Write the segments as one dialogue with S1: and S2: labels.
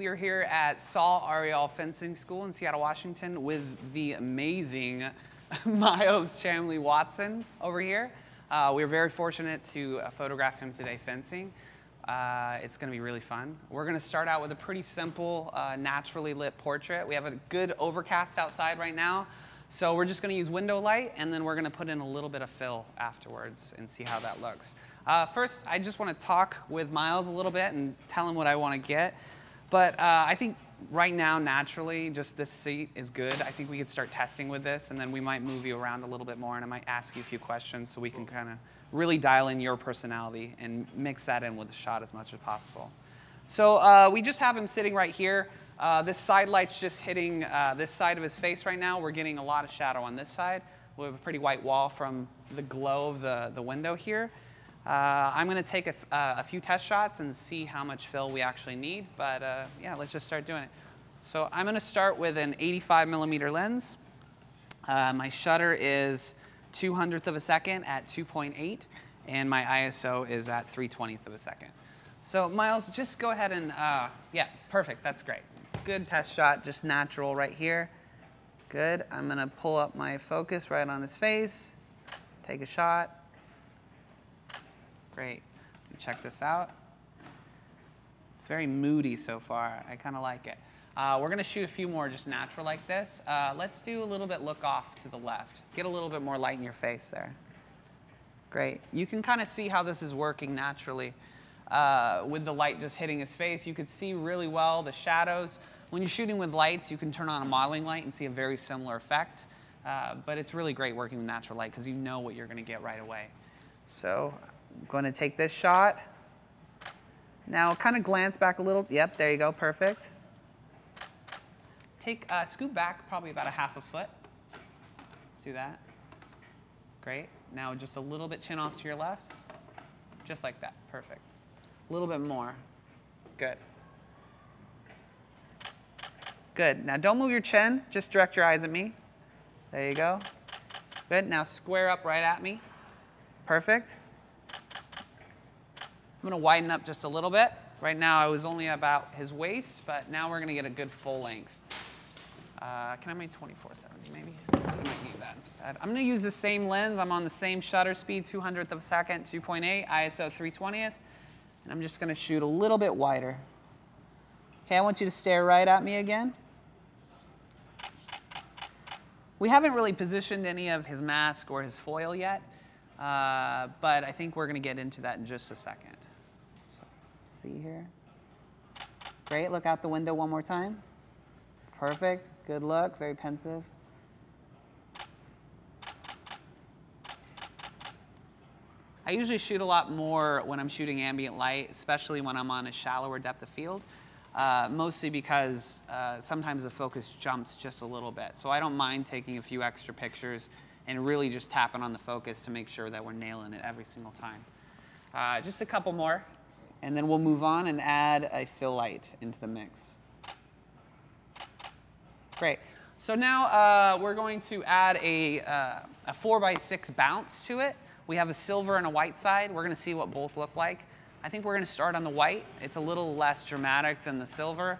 S1: We are here at Salle Auriol Fencing School in Seattle, Washington with the amazing Miles Chamley Watson over here. Uh, we are very fortunate to uh, photograph him today fencing. Uh, it's going to be really fun. We're going to start out with a pretty simple, uh, naturally lit portrait. We have a good overcast outside right now, so we're just going to use window light, and then we're going to put in a little bit of fill afterwards and see how that looks. Uh, first, I just want to talk with Miles a little bit and tell him what I want to get. But uh, I think right now, naturally, just this seat is good. I think we could start testing with this, and then we might move you around a little bit more, and I might ask you a few questions so we can kind of really dial in your personality and mix that in with the shot as much as possible. So uh, we just have him sitting right here. Uh, this side light's just hitting uh, this side of his face right now. We're getting a lot of shadow on this side. We have a pretty white wall from the glow of the, the window here. Uh, I'm going to take a, uh, a, few test shots and see how much fill we actually need. But uh, yeah, let's just start doing it. So I'm going to start with an 85 millimeter lens. Uh, my shutter is 200th of a second at 2.8, and my ISO is at 320th of a second. So Miles, just go ahead and, uh, yeah, perfect, that's great. Good test shot, just natural right here. Good, I'm gonna pull up my focus right on his face, take a shot. Great. Check this out. It's very moody so far. I kind of like it. Uh, we're going to shoot a few more just natural like this. Uh, let's do a little bit look off to the left. Get a little bit more light in your face there. Great. You can kind of see how this is working naturally. Uh, with the light just hitting his face, you could see really well the shadows. When you're shooting with lights, you can turn on a modeling light and see a very similar effect. Uh, but it's really great working with natural light because you know what you're going to get right away. So Going to take this shot. Now kind of glance back a little. Yep, there you go, perfect. Take, uh, scoot back probably about a half a foot. Let's do that. Great. Now just a little bit chin off to your left. Just like that, perfect. A little bit more. Good. Good. Now don't move your chin, just direct your eyes at me. There you go. Good. Now square up right at me. Perfect. I'm going to widen up just a little bit. Right now I was only about his waist, but now we're going to get a good full length. Uh, can I make 2470 maybe? I might need that instead. I'm going to use the same lens. I'm on the same shutter speed, 200th of a second, 2.8, ISO 320th. And I'm just going to shoot a little bit wider. Okay, I want you to stare right at me again. We haven't really positioned any of his mask or his foil yet, uh, but I think we're going to get into that in just a second see here. Great, look out the window one more time. Perfect, good look, very pensive. I usually shoot a lot more when I'm shooting ambient light, especially when I'm on a shallower depth of field, uh, mostly because uh, sometimes the focus jumps just a little bit. So I don't mind taking a few extra pictures and really just tapping on the focus to make sure that we're nailing it every single time. Uh, just a couple more. And then we'll move on and add a fill light into the mix. Great. So now uh, we're going to add a, uh, a 4 by 6 bounce to it. We have a silver and a white side. We're going to see what both look like. I think we're going to start on the white. It's a little less dramatic than the silver,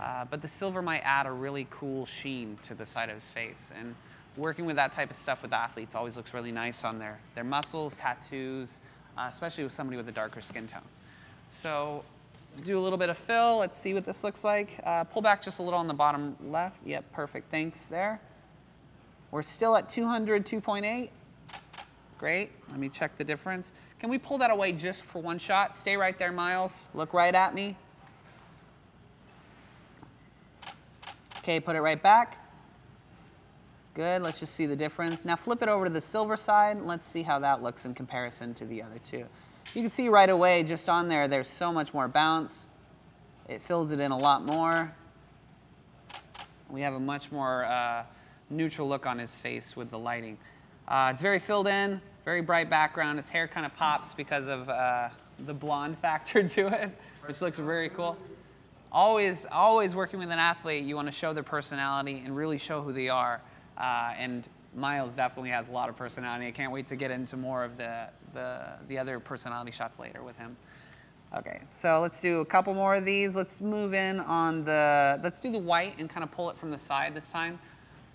S1: uh, but the silver might add a really cool sheen to the side of his face. And working with that type of stuff with athletes always looks really nice on their, their muscles, tattoos, uh, especially with somebody with a darker skin tone. So do a little bit of fill. Let's see what this looks like. Uh, pull back just a little on the bottom left. Yep, perfect. Thanks there. We're still at 200, 2.8. Great. Let me check the difference. Can we pull that away just for one shot? Stay right there, Miles. Look right at me. Okay, put it right back. Good, let's just see the difference. Now flip it over to the silver side. Let's see how that looks in comparison to the other two. You can see right away just on there, there's so much more bounce. It fills it in a lot more. We have a much more uh, neutral look on his face with the lighting. Uh, it's very filled in, very bright background. His hair kind of pops because of uh, the blonde factor to it, which looks very cool. Always, always working with an athlete, you want to show their personality and really show who they are. Uh, and Miles definitely has a lot of personality. I can't wait to get into more of the, the, the other personality shots later with him. Okay, so let's do a couple more of these. Let's move in on the, let's do the white and kind of pull it from the side this time.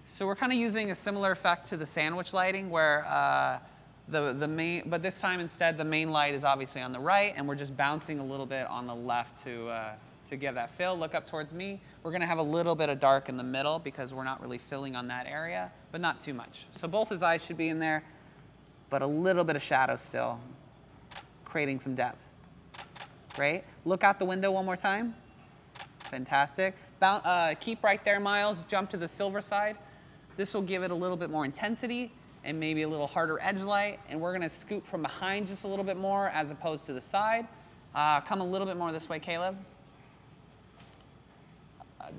S1: So we're kind of using a similar effect to the sandwich lighting where uh, the, the main, but this time instead the main light is obviously on the right and we're just bouncing a little bit on the left to, uh, to give that fill. Look up towards me. We're gonna have a little bit of dark in the middle because we're not really filling on that area, but not too much. So both his eyes should be in there, but a little bit of shadow still, creating some depth. Great. Look out the window one more time. Fantastic. Uh, keep right there, Miles. Jump to the silver side. This will give it a little bit more intensity and maybe a little harder edge light. And we're going to scoop from behind just a little bit more as opposed to the side. Uh, come a little bit more this way, Caleb.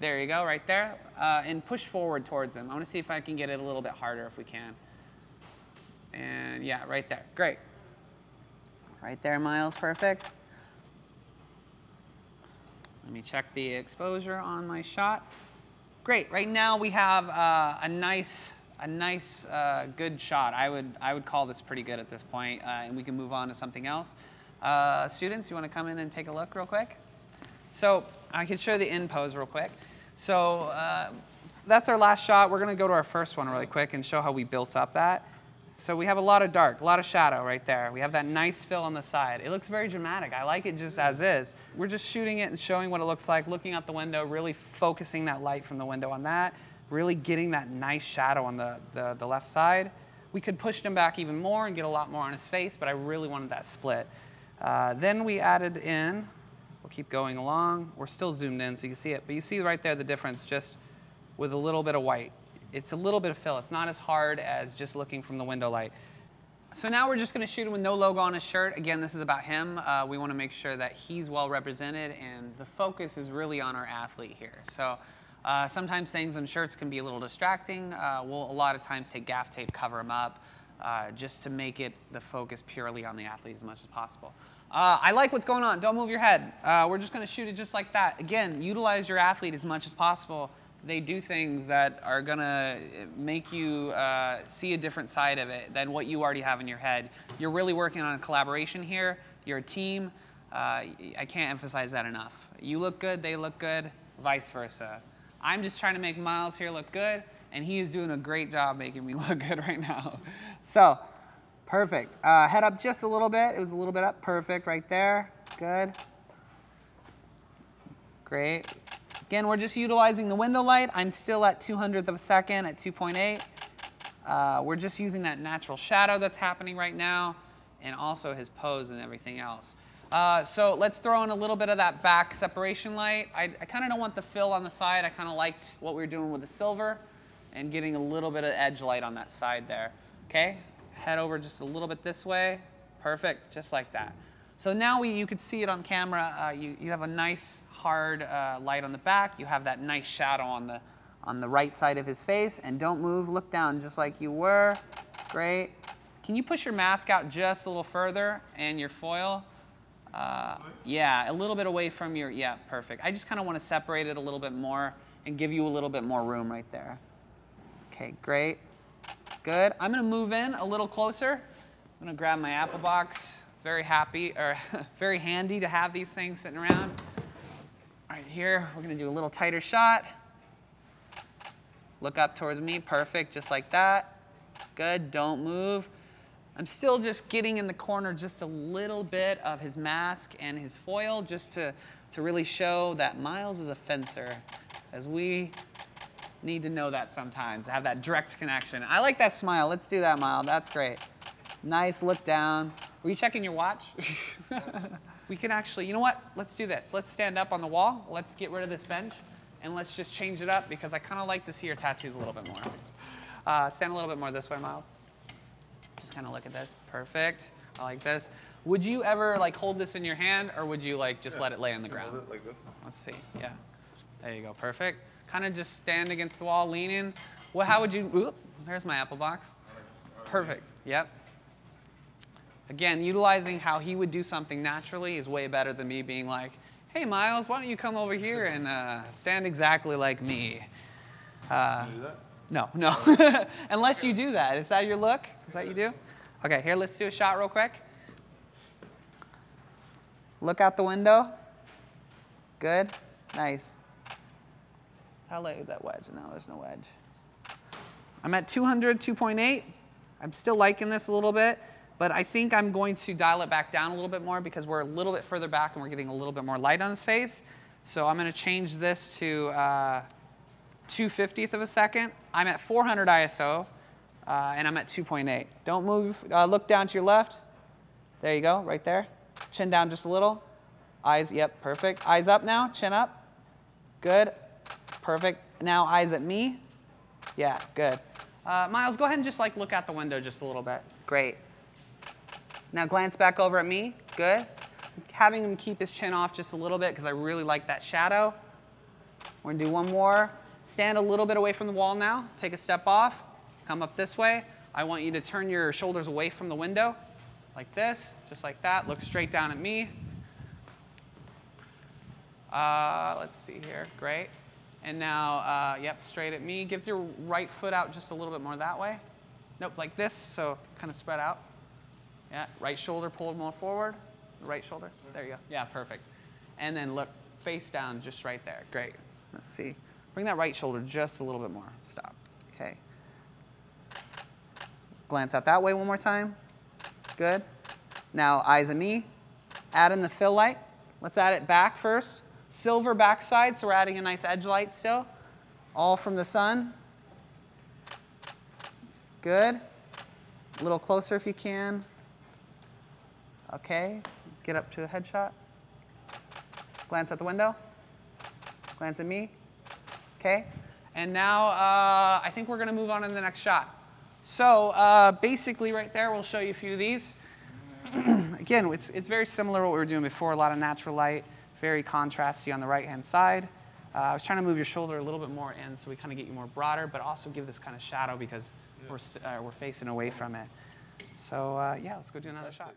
S1: There you go, right there. Uh, and push forward towards him. I want to see if I can get it a little bit harder if we can. And yeah, right there. Great. Right there, Miles. Perfect. Let me check the exposure on my shot. Great, right now we have uh, a nice, a nice, uh, good shot. I would, I would call this pretty good at this point, uh, and we can move on to something else. Uh, students, you want to come in and take a look real quick? So I can show the in pose real quick. So uh, that's our last shot. We're going to go to our first one really quick and show how we built up that. So we have a lot of dark, a lot of shadow right there. We have that nice fill on the side. It looks very dramatic. I like it just as is. We're just shooting it and showing what it looks like, looking out the window, really focusing that light from the window on that, really getting that nice shadow on the, the, the left side. We could push him back even more and get a lot more on his face, but I really wanted that split. Uh, then we added in, we'll keep going along. We're still zoomed in so you can see it, but you see right there the difference just with a little bit of white it's a little bit of fill. It's not as hard as just looking from the window light. So now we're just going to shoot him with no logo on his shirt. Again, this is about him. Uh, we want to make sure that he's well represented, and the focus is really on our athlete here. So uh, sometimes things on shirts can be a little distracting. Uh, we'll a lot of times take gaff tape, cover them up, uh, just to make it the focus purely on the athlete as much as possible. Uh, I like what's going on. Don't move your head. Uh, we're just going to shoot it just like that. Again, utilize your athlete as much as possible they do things that are gonna make you uh, see a different side of it than what you already have in your head. You're really working on a collaboration here. You're a team. Uh, I can't emphasize that enough. You look good, they look good, vice versa. I'm just trying to make Miles here look good, and he is doing a great job making me look good right now. So, perfect. Uh, head up just a little bit. It was a little bit up. Perfect right there. Good. Great. Again, we're just utilizing the window light. I'm still at 200th of a second at 2.8. Uh, we're just using that natural shadow that's happening right now and also his pose and everything else. Uh, so let's throw in a little bit of that back separation light. I, I kind of don't want the fill on the side. I kind of liked what we were doing with the silver and getting a little bit of edge light on that side there. Okay, head over just a little bit this way. Perfect, just like that. So now we, you can see it on camera. Uh, you, you have a nice hard uh, light on the back. You have that nice shadow on the, on the right side of his face. And don't move, look down just like you were. Great. Can you push your mask out just a little further and your foil? Uh, yeah, a little bit away from your, yeah, perfect. I just kind of want to separate it a little bit more and give you a little bit more room right there. Okay, great. Good. I'm going to move in a little closer. I'm going to grab my apple box. Very happy, or very handy to have these things sitting around. All right, here, we're gonna do a little tighter shot. Look up towards me, perfect, just like that. Good, don't move. I'm still just getting in the corner just a little bit of his mask and his foil just to, to really show that Miles is a fencer, as we need to know that sometimes, have that direct connection. I like that smile. Let's do that, Miles. That's great. Nice look down. Were you checking your watch? we can actually, you know what? Let's do this. Let's stand up on the wall. Let's get rid of this bench and let's just change it up because I kind of like to see your tattoos a little bit more. Uh, stand a little bit more this way, Miles. Just kind of look at this. Perfect. I like this. Would you ever like hold this in your hand or would you like just yeah. let it lay on the ground?
S2: like this.
S1: Let's see. Yeah. There you go. Perfect. Kind of just stand against the wall, leaning. Well, how would you, oop, there's my apple box. Perfect. Yep. Again, utilizing how he would do something naturally is way better than me being like, hey, Miles, why don't you come over here and uh, stand exactly like me?
S2: Uh,
S1: no, no. Unless you do that. Is that your look? Is that you do? Okay, here, let's do a shot real quick. Look out the window. Good. Nice. How late that wedge? No, there's no wedge. I'm at 200, 2.8. I'm still liking this a little bit, but I think I'm going to dial it back down a little bit more because we're a little bit further back and we're getting a little bit more light on his face. So I'm going to change this to uh, 250th of a second. I'm at 400 ISO, uh, and I'm at 2.8. Don't move. Uh, look down to your left. There you go, right there. Chin down just a little. Eyes, yep, perfect. Eyes up now, chin up. Good, perfect. Now eyes at me. Yeah, good. Uh, Miles, go ahead and just like look out the window just a little bit. Great. Now glance back over at me. Good. Having him keep his chin off just a little bit because I really like that shadow. We're gonna do one more. Stand a little bit away from the wall now. Take a step off. Come up this way. I want you to turn your shoulders away from the window, like this, just like that. Look straight down at me. Uh, let's see here. Great. And now, uh, yep, straight at me. Give your right foot out just a little bit more that way. Nope, like this, so kind of spread out. Yeah, right shoulder pulled more forward. Right shoulder. There you go. Yeah, perfect. And then look face down just right there. Great. Let's see. Bring that right shoulder just a little bit more. Stop. Okay. Glance out that way one more time. Good. Now eyes at me. Add in the fill light. Let's add it back first. Silver backside, so we're adding a nice edge light still. All from the sun. Good. A little closer if you can. Okay. Get up to the headshot. Glance at the window. Glance at me. Okay. And now uh, I think we're going to move on to the next shot. So uh, basically right there, we'll show you a few of these. Again, it's, it's very similar to what we were doing before, a lot of natural light, very contrasty on the right-hand side. Uh, I was trying to move your shoulder a little bit more in so we kind of get you more broader, but also give this kind of shadow because we're, uh, we're facing away from it. So uh, yeah, let's go do another shot.